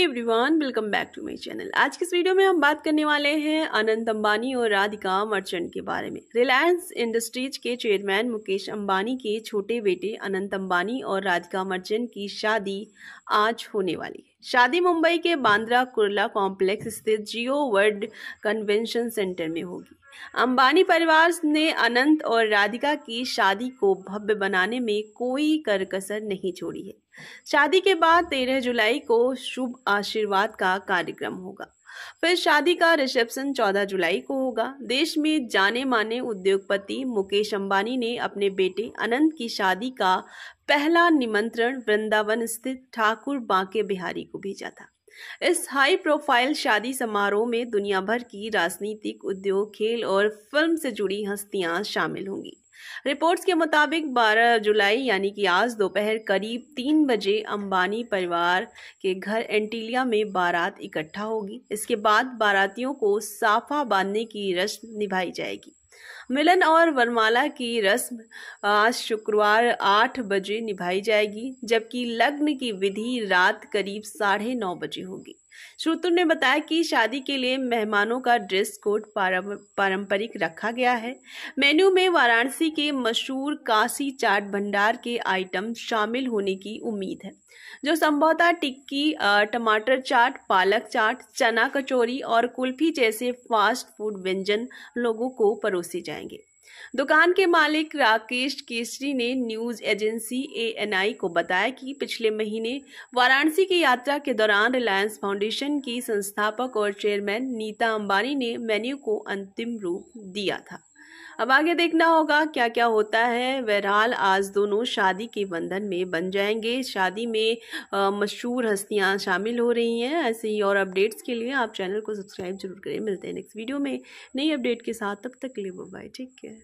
Everyone welcome back to my channel आज की इस वीडियो में हम बात करने वाले हैं? अनंत अंबानी और राधिका मर्चेंट के बारे में। रिलायंस इंडस्ट्रीज़ के चेयरमैन मुकेश अंबानी के छोटे बेटे अनंत अंबानी और राधिका मर्चेंट की शादी आज होने वाली है। शादी मुंबई के बांद्रा कुर्ला कॉम्प्लेक्स स्थित जियो वर्ल्ड कन्वेंशन सेंटर में होगी। अंबानी परिवार ने अनंत और राधिका की शादी को भव्य बनाने में कोई करकसर नहीं छोड़ी है। शादी के बाद तेरह जुलाई को शुभ आशीर्वाद का कार्यक्रम होगा। फिर शादी का रिसेप्शन 14 जुलाई को होगा। देश में जाने माने उद्योगपति मुकेश अंबानी ने अपने बेटे अनंत की शादी का पहला निमंत्रण वृंदावन स्थित ठाकुर बांके बिहारी को भेजा था। इस हाई प्रोफ़ाइल शादी समारोह में दुनिया भर की राजनीतिक, उद्योग, खेल और फ़िल्म से जुड़ी हस्तियाँ शामिल होंगी। रिपोर्ट्स के मुताबिक 12 जुलाई, यानी कि आज दोपहर करीब तीन बजे अंबानी परिवार के घर एंटीलिया में बारात इकट्ठा होगी। इसके बाद बारातियों को साफा बांधने की रस्म निभाई जाएगी। मिलन और वरमाला की रस्म आज शुक्रवार आठ बजे निभाई जाएगी, जबकि लग्न की विधि रात करीब साढ़े नौ बजे होगी। सूत्रों ने बताया कि शादी के लिए मेहमानों का ड्रेस कोड पारंपरिक रखा गया है। मेन्यू में वाराणसी के मशहूर काशी चाट भंडार के आइटम शामिल होने की उम्मीद है, जो संभवतः टिक्की टमाटर चाट, पालक चाट, चना कचौरी और कुल्फी जैसे फास्ट फ़ूड व्यंजन लोगों को परोसे जाएँगे। दुकान के मालिक राकेश केसरी ने न्यूज़ एजेंसी एएनआई को बताया कि पिछले महीने वाराणसी की यात्रा के दौरान रिलायंस फाउंडेशन की संस्थापक और चेयरमैन नीता अंबानी ने मेन्यू को अंतिम रूप दिया था। अब आगे देखना होगा क्या क्या होता है। बहरहाल, आज दोनों शादी के बंधन में बन जाएँगे। शादी में मशहूर हस्तियाँ शामिल हो रही हैं। ऐसे ही और अपडेट्स के लिए आप चैनल को सब्सक्राइब ज़रूर करें। मिलते हैं नेक्स्ट वीडियो में नई अपडेट के साथ। तब तक के लिए बाय टेक है।